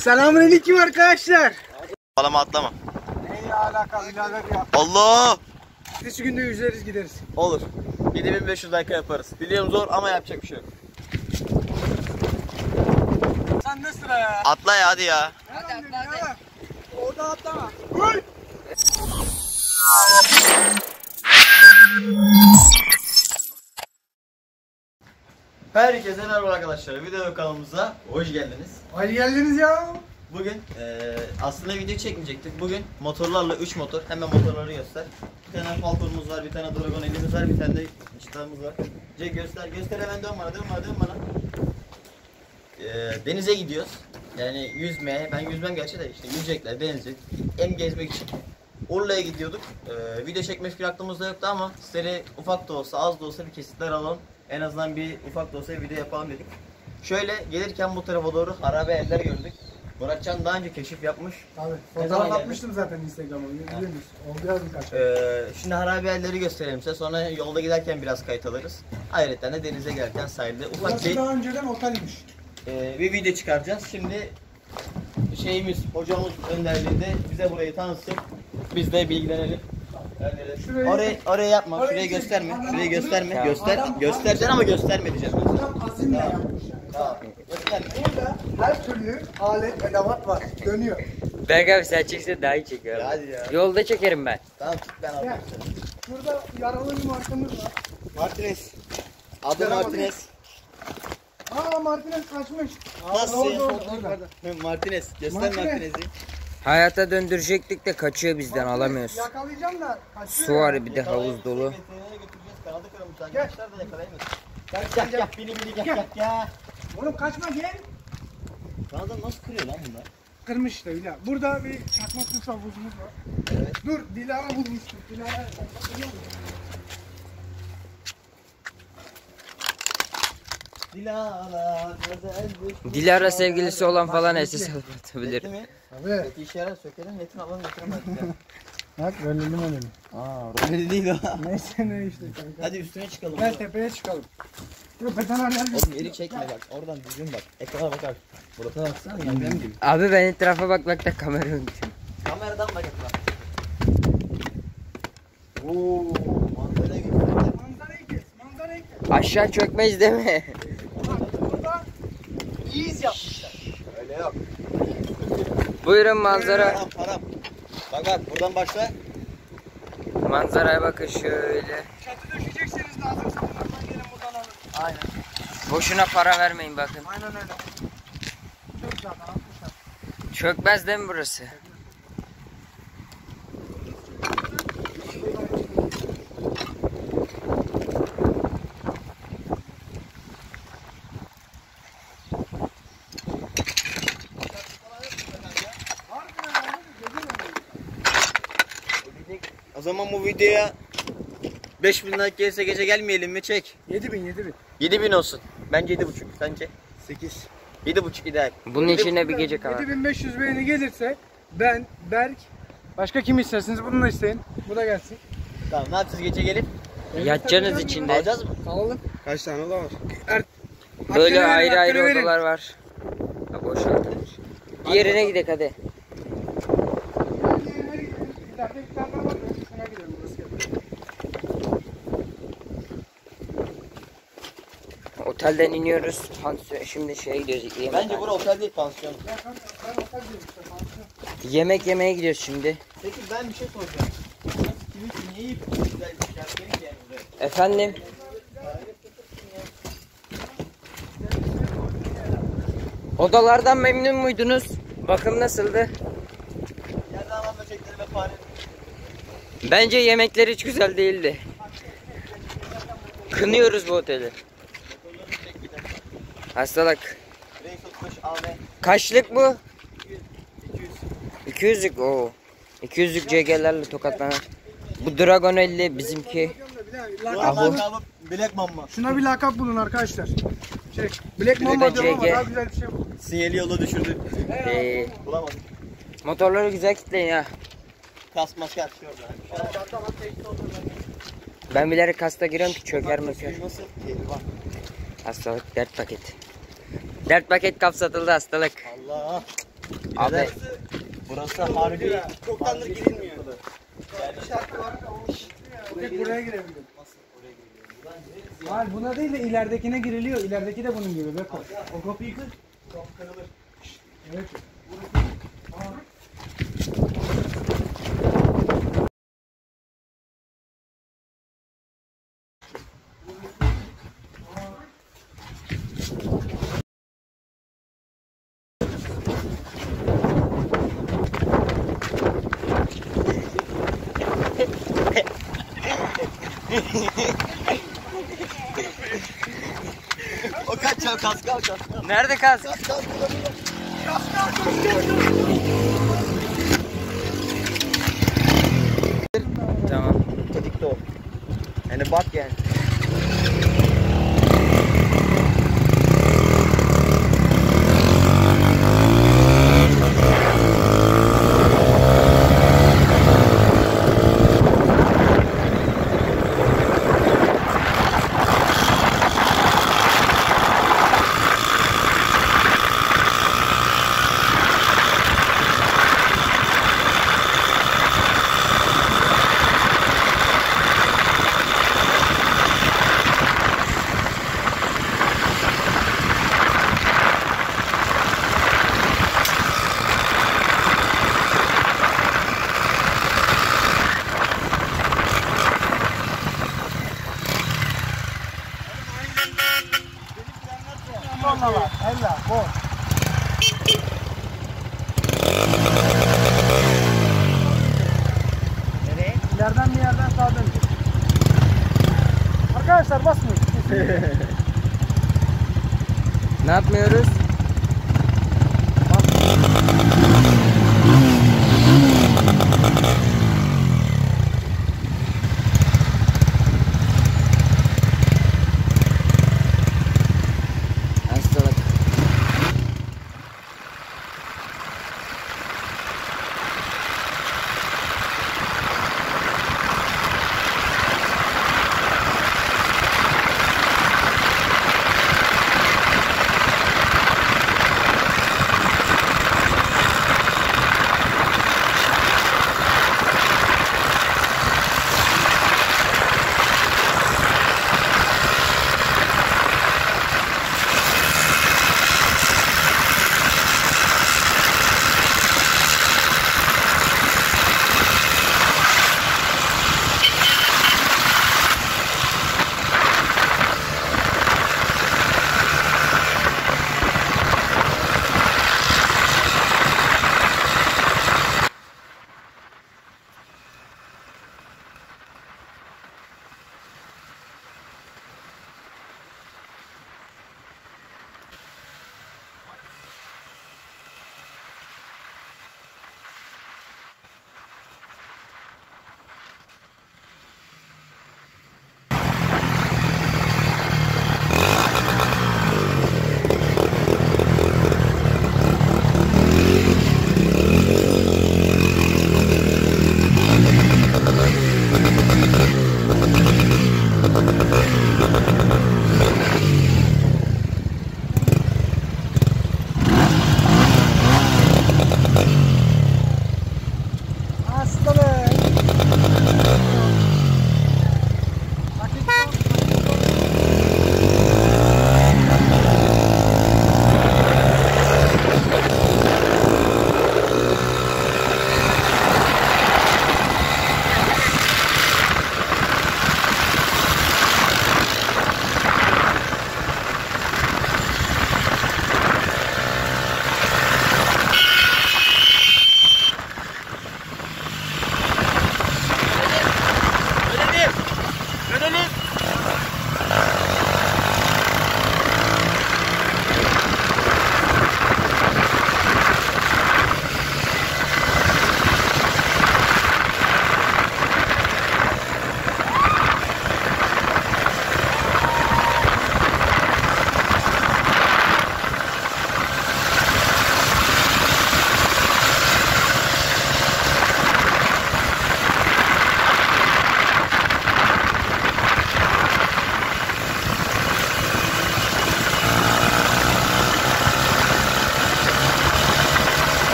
Selamünaleyküm arkadaşlar. Atlama atlama. Ne alaka birader ya. Allah! Ertesi günde yüzeriz gideriz. Olur. 7500 dakika yaparız. Biliyorum zor ama yapacak bir şey yok. Sen de sıra ya. Atla ya hadi ya. Hadi atla hadi. Orada atlama. Gol. Herkese merhaba arkadaşlar. Video kanalımıza hoş geldiniz. Hoş geldiniz ya. Bugün eee aslında video çekmeyecektik. Bugün motorlarla 3 motor. Hemen motorları göster. Bir tane Falcon'umuz var, bir tane Dragon elimiz var, bir tane de çıtağımız var. C göster, göster hemen dön bana, dön bana, dön bana. Eee, denize gidiyoruz. Yani yüzmeye, ben yüzmem gerçi de işte yüzecekler denize. Hem gezmek için. Urla'ya gidiyorduk. Eee, video çekme fikri aklımızda yoktu ama sizlere ufak da olsa, az da olsa bir kesitler alalım. En azından bir ufak da olsa bir video yapalım dedik. Şöyle gelirken bu tarafa doğru harabe eller gördük. Muratcan daha önce keşif yapmış. Zaman fotoğraf atmıştım zaten Instagram'a biliyor musun? Oldu biraz birkaç. Ee, şimdi harabe elleri gösterelim size. Sonra yolda giderken biraz kayıt alırız. Ayrıca de denize gelirken sahilde ufak Burası bir, daha önceden otelmiş. e, bir video çıkaracağız. Şimdi şeyimiz, hocamız önderliğinde bize burayı tanıtsın. Biz de bilgilenelim. Şurayı- Orayı, oraya yapma, Orayı şurayı gösterme, Adam şurayı gösterme, Adam- göster, adam- göstereceksin ama gösterme diyeceğim. Tam azimle Tamam. yapmış yani. Tamam, gösterme. Burada her türlü alet, edevat var. Dönüyor. Berk abi sen çekse daha iyi çekiyor. Ya hadi ya. Yolda çekerim ben. Tamam tut ben alayım. Burada yaralı bir markamız var. Martinez. Adı Martinez. Aa Martinez kaçmış. Aa, Nasıl ya? orada, orada, orada. Martinez. Göster Martinez. Hayata döndürecektik de kaçıyor bizden Martinez, alamıyoruz. Yakalayacağım da kaçıyor. Su var bir de havuz dolu. Gel. arkadaşlar da yakalayamıyoruz. Gel Gel, gel. Bili bili gel Gel. gel gel. Oğlum kaçma gel. Kanadı nasıl kırıyor lan bunlar? Kırmış işte Hülya. Burada bir çakma kuş havuzumuz var. Evet. Dur Dilara bulmuştuk. Dilara Dilara bir Dilara sevgilisi olan falan SS alıp atabilir. Bitti mi? Abi. Eti işe yarar sökelim. Metin alalım ya. Bak rolledim öyle. Aa öyle değil o. Neyse ne işte kanka. Hadi üstüne çıkalım. Gel tepeye çıkalım. Tepeden her yer Oğlum yeri çekme bak. Oradan düzgün bak. Ekrana bakar. Buraya baksana yangın gibi. Abi ben etrafa bakmakta kamera unuttum. Kameradan bak ekrana. Oo, manzara gösterdi. Manzarayı kes. Manzarayı kes. Aşağı çökmeyiz değil mi? Bak burada iz yapmışlar. Öyle yok. Buyurun manzara. Param param. Bak bak buradan başla. Manzaraya bakın şöyle. Çatı düşecekseniz lazımsa bunlardan gelin buradan alın. Aynen. Boşuna para vermeyin bakın. Aynen öyle. Çok. Çökmez değil mi burası? Zaman bu videoya 5000 like gelirse gece gelmeyelim mi? Çek. 7000 7000. 7000 olsun. Bence 7.5. Sence? 8. 7.5 ideal. Bunun içine bir gece kalan. 7500 beğeni gelirse ben, Berk, başka kim isterseniz bunu da isteyin. Bu da gelsin. Tamam ne yapacağız gece gelip? Yatacaksınız içinde. Alacağız mı? Kalalım. Kaç tane oda var? Böyle Hakkını verin, ayrı ayrı odalar var. Ha boşaltılmış. Diğerine gidelim hadi. İleride bir tane daha var. Şuna gidelim burası geldi. Otelden iniyoruz. Pansiyon şimdi şeye gidiyoruz. Yemek, Bence bura otel değil pansiyon. Ya kanka ben otel diyorum işte. pansiyon. yemek yemeye gidiyoruz şimdi. Peki ben bir şey soracağım. Kimin niye iyi güzel bir şey yani buraya? Efendim? Odalardan memnun muydunuz? Bakım nasıldı? Yerden alan böcekleri ve fare. Bence yemekler hiç güzel değildi. Kınıyoruz bu oteli. Hastalık. Reis 35 AB. Kaçlık bu? 200. 200'lük o. 200'lük CG'lerle tokatlanan. Bu Dragon 50 bizimki. Lakap Ahu. Black Mamba. Şuna bir lakap bulun arkadaşlar. Şey, Black Mamba diyorum ama daha güzel bir şey bu. Sinyali yola düşürdü. Ee, Bulamadım. motorları güzel kitleyin gel şu orada. Ben bilerek kasta giriyorum ki çöker? Eyvah. Hastalık dert paket. Dert paket kapsatıldı hastalık. Allah. Abi burası harbi Çoktandır girilmiyor. Tek buraya girebilirim. Hayır buna değil de ileridekine giriliyor. İlerideki de bunun gibi. Beko. O kapıyı kır. Kapı kırılır. Evet. O kaç ya kaskı al nerede kaz? Tamam. Tetikte o. Yani bak yani.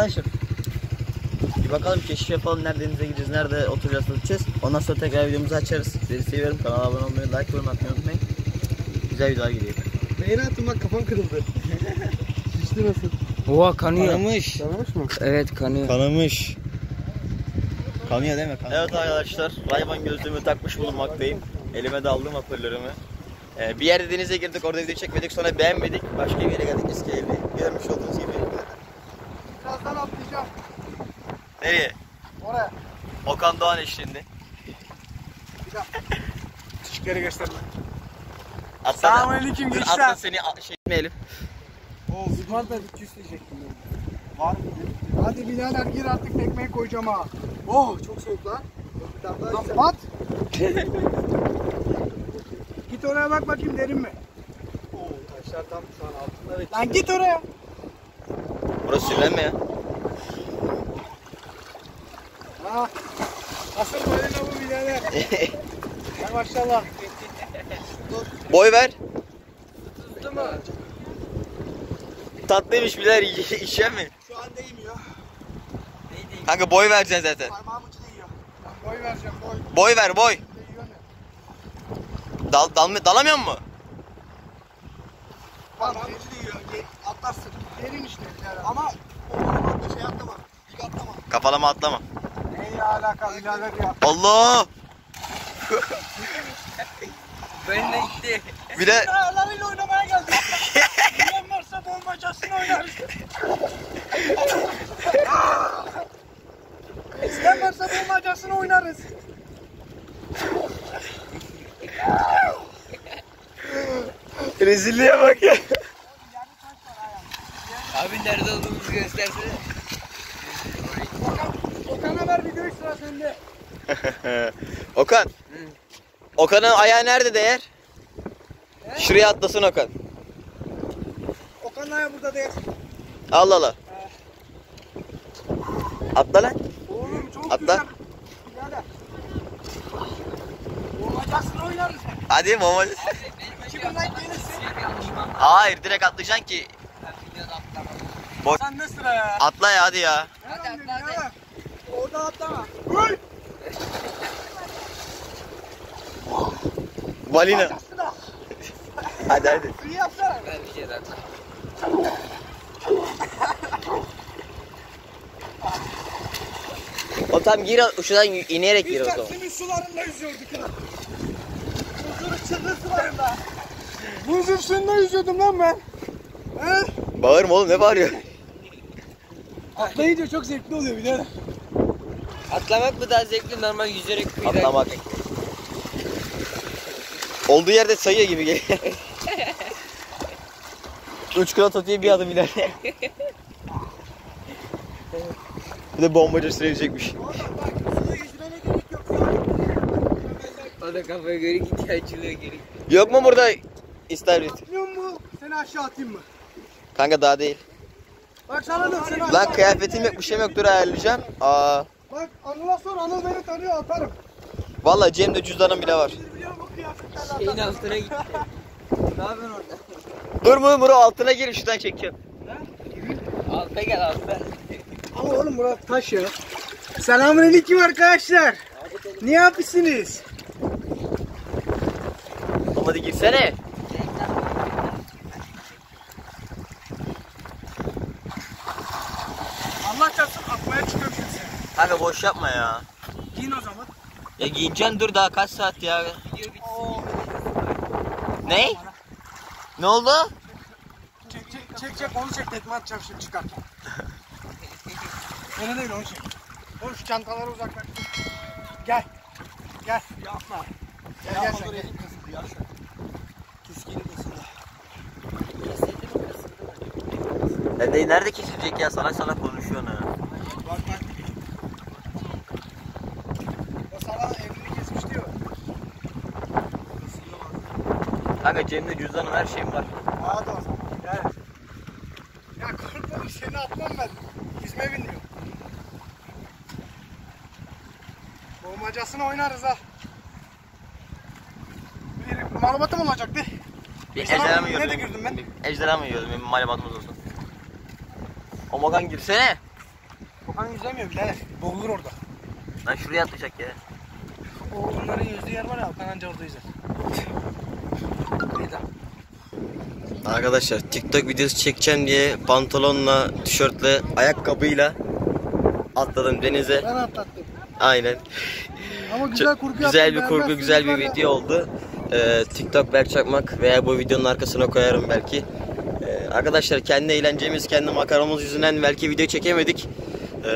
Arkadaşlar bir bakalım keşif yapalım. Nerede denize gideceğiz nerede oturacağız tutacağız ondan sonra tekrar videomuzu açarız. Sizleri seviyorum. Kanala abone olmayı like yorum atmayı unutmayın. Güzel videolar geliyor. Beğeni attım bak kafam kırıldı. Şişti nasıl? Oha kanıyor. Kanamış. Tanımış mı? Evet kanıyor. Kanamış. Kanıyor değil mi? Evet arkadaşlar Rayban gözlüğümü takmış bulunmaktayım. Elime de aldım hoparlörümü. Ee, bir yerde denize girdik orada video çekmedik sonra beğenmedik. Başka bir yere geldik İskele'ye görmüş olduğunuz gibi Nereye? Oraya. Okan Doğan eşliğinde Küçükleri gösterme. Atla da- Selamünaleyküm gençler. Atla seni a- şey etmeyelim Oo, Sigmar da 300 diyecektim ben. Var mı? Hadi birader gir artık tekmeyi koyacağım ha. Oh çok soğuk lan. Lan bat. git oraya bak bakayım derin mi? Oo taşlar tam şu an altında Lan git oraya. Burası sürlenme ya Ha. Asıl balina bu birader. Hay maşallah. Boy ver Tuttu mu? Tatlıymış biler içen mi? Şu an değmiyor. Kanka boy vereceksin zaten Parmağım ucu değiyor. Boy vereceğim boy. Boy ver boy? Dal, dal, dalamıyor mu? Parmağım ucu değiyor. Atlarsın. Derin işte. Ama o ormanda şey atlama. Dik atlama. Kafalama atlama alaka birader ya? Allah Ben de gitti. Bir de Ayarlarıyla oynamaya geldik. Bilen varsa dolmacasını oynarız. İsteyen varsa dolmacasını oynarız. rezilliğe bak ya Abi nerede olduğumuzu göstersene. Okan, Okan'a ver videoyu sıra sende. Okan Okan'ın ayağı nerede değer? Şuraya atlasın Okan Okan'ın ayağı burada değil. Allah Allah Atla lan Oğlum çok Atla. güzel. Birader. Dolmacasını oynarız. Hadi mama Kimin like gelirse. Hayır direkt atlayacaksın ki Sen ne sıra ya? Atla ya hadi ya Hadi atla hadi. Orada atlama. Huy! Balina. Hadi hadi İyi yapsana. Ben bir şey daha. O tam gir şuradan inerek gir Biz o de zaman simit sularında yüzüyorduk. Huzur çıldır sularında. Huzur suyunda yüzüyordum lan ben. He? Bağırma oğlum ne bağırıyor Atlayınca çok zevkli oluyor bir de. Atlamak mı daha zevkli normal yüzerek kıyıdan Atlamak. gitmek. Olduğu yerde sayıyor gibi geliyor. Üç kilo atıyor bir adım ileride. bir de bombacı sürecekmiş. O da kafaya göre gidiyor açılıyor geri. Yok mu burada istavrit? Atmıyor mu? Seni aşağı atayım mı? Kanka daha değil. Bak sana seni aşağı Lan kıyafetim yok bir şeyim yok dur ayarlayacağım. Aa, Bak Anıl'a sor Anıl beni tanıyor atarım. Vallahi Cem'de cüzdanım bile var. Şeyin altına gitti. ne yapıyorsun orada? Dur mu Muro altına gir şuradan çekeceğim. Alta gel alta. Ama oğlum Murat taş ya. Selamünaleyküm arkadaşlar. Ne yapıyorsunuz? Oğlum hadi girsene. Allah çarpsın atmaya çıkıyorum. Kanka boş yapma ya. Giyin o zaman. Ya giyeceksin dur daha kaç saat ya. Oo. Ne? Ne oldu? Çek çek çek çek onu çek tekme atacağım şimdi çıkar. Beni değil onu çek. Oğlum şu çantaları uzaklaştır. Gel. Gel. Yapma. Gel gel sen gel. Ya ne, nerede kesilecek ya salak salak konuşuyorsun ha. Bak bak. O sana evliliği kesmiş diyor. Kanka Cem'de cüzdanım her şeyim var. Hadi o zaman. Gel. Ya korkma seni atmam ben. Yüzme bilmiyorum. Boğmacasını oynarız ha. Bir malumatım olacaktı. Bir Sana ejderha mı nerede yiyordun? girdim ben? Bir Ejderha mı yiyordun? Bir malumatımız olsun. Omagan girsene. Okan yüzemiyor birader. Boğulur orada. Lan şuraya atlayacak ya. O onların yüzdüğü yer var ya Okan anca orada yüzer. Arkadaşlar TikTok videosu çekeceğim diye pantolonla, tişörtle, ayakkabıyla atladım denize. Ben atlattım. Aynen. Ama güzel kurgu güzel bir kurgu, güzel bir video oldu. Ee, TikTok Berk Çakmak veya bu videonun arkasına koyarım belki. Ee, arkadaşlar kendi eğlencemiz, kendi makaramız yüzünden belki video çekemedik. Ee,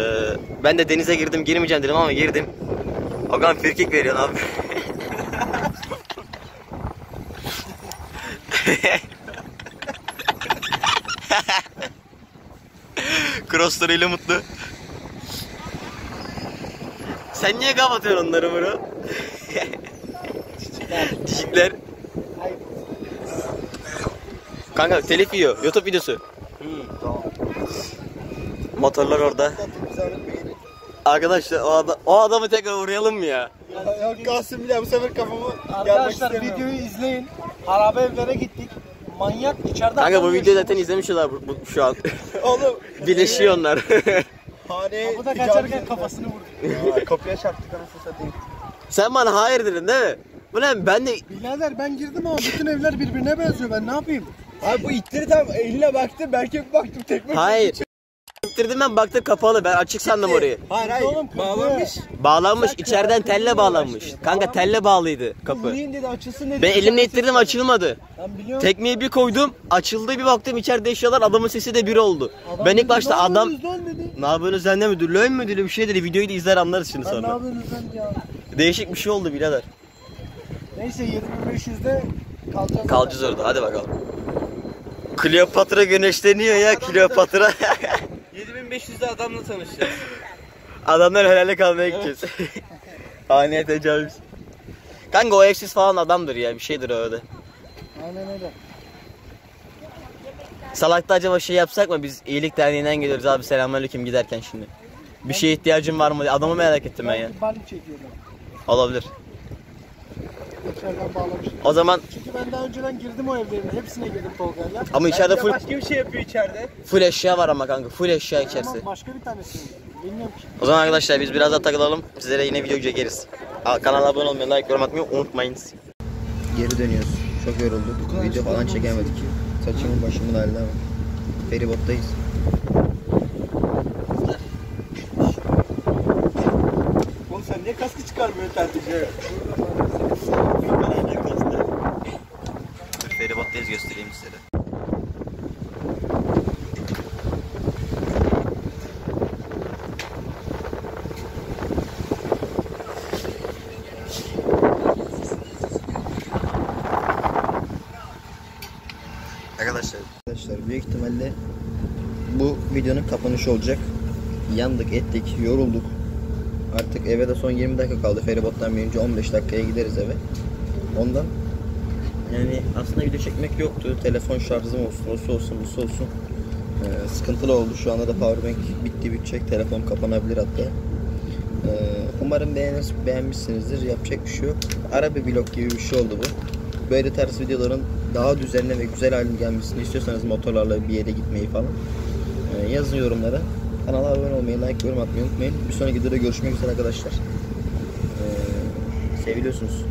ben de denize girdim, girmeyeceğim dedim ama girdim. Okan firkik veriyor abi. Crosslarıyla mutlu. Sen niye kapatıyorsun onları bunu? Çiçekler. Kanka telif yiyor. YouTube videosu. Motorlar orada. Arkadaşlar o, adam, o adamı tekrar uğrayalım mı ya? Kasım bile bu sefer kafamı Arkadaşlar videoyu izleyin. Harabe evlere gittik. Manyak içeride Kanka bu videoyu zaten izlemişler bu, bu- şu an. Oğlum. Birleşiyor onlar. Hane. Kapıda kaçarken kafasını vurdu. Kapıya çarptık anasını satayım. Sen bana hayır dedin değil mi? Bu ne? Ben de Birader ben girdim ama bütün evler birbirine benziyor. Ben ne yapayım? Abi bu itleri tam eline baktı. Belki bir baktım tekme. hayır. Gittirdim ben baktım kapalı. Ben açık sandım orayı. Hayır hayır. Oğlum. Bağlanmış. Bağlanmış içeriden telle bağlanmış. Kanka telle bağlıydı kapı. Vurayım dedi açılsın dedi. Ben elimle ittirdim açılmadı. Ben biliyorum. Tekmeyi bir koydum açıldı bir baktım içeride eşyalar adamın sesi de bir oldu. ben ilk başta "Ne adam yapıyorsunuz lan?" dedi. ne yapıyorsunuz sen ne müdür löyn mü dedi bir şey dedi videoyu da izler anlarız şimdi Ben ne sonra. yapıyorsunuz lan ya? Değişik bir şey oldu birader. Neyse 7500'de kalacağız. Kalacağız orada hadi bakalım. Kleopatra güneşleniyor ya Kleopatra. 7500'de adamla tanışacağız. Adamlar helale kalmaya gideceğiz. Haneye tecavüz. Kanka o evsiz falan adamdır ya bir şeydir o öyle. Aynen öyle. Salakta acaba şey yapsak mı biz iyilik derneğinden geliyoruz abi selamünaleyküm giderken şimdi. Bir şeye ihtiyacın var mı adamı merak ettim ben ya. Bali çekiyorlar. Olabilir. İçeriden bağlamışlar. O zaman Çünkü ben daha önceden girdim o evlerin. Hepsine girdim Tolga'yla. ama içeride full Başka bir şey yapıyor içeride. full eşya var ama kanka full eşya içerisi. Ama başka bir tanesi. Bilmiyorum ki. O zaman arkadaşlar biz biraz daha takılalım. Sizlere yine video çekeriz. Aa, Kanala abone olmayı, like, yorum atmayı unutmayınız. Geri dönüyoruz. Çok yorulduk. Video falan çekemedik. Saçımın başımın haline bak. Feribottayız. Oğlum sen niye kaskı çıkarmıyorsun tertipçi? Feribottayız göstereyim size. Arkadaşlar, arkadaşlar büyük ihtimalle bu videonun kapanışı olacak. Yandık, ettik, yorulduk. Artık eve de son 20 dakika kaldı. Feribottan binince 15 dakikaya gideriz eve. Ondan yani aslında video çekmek yoktu. Telefon şarjım olsun, o olsun, bu olsun. Ee, sıkıntılı oldu. Şu anda da powerbank bitti bitecek. Telefon kapanabilir hatta. Ee, umarım beğenir, beğenmişsinizdir. Yapacak bir şey yok. Ara bir vlog gibi bir şey oldu bu. Böyle tarz videoların daha düzenli ve güzel haline gelmesini istiyorsanız motorlarla bir yere gitmeyi falan ee, yazın yorumlara. Kanala abone olmayı, like, yorum atmayı unutmayın. Bir sonraki videoda görüşmek üzere arkadaşlar. Ee, seviliyorsunuz.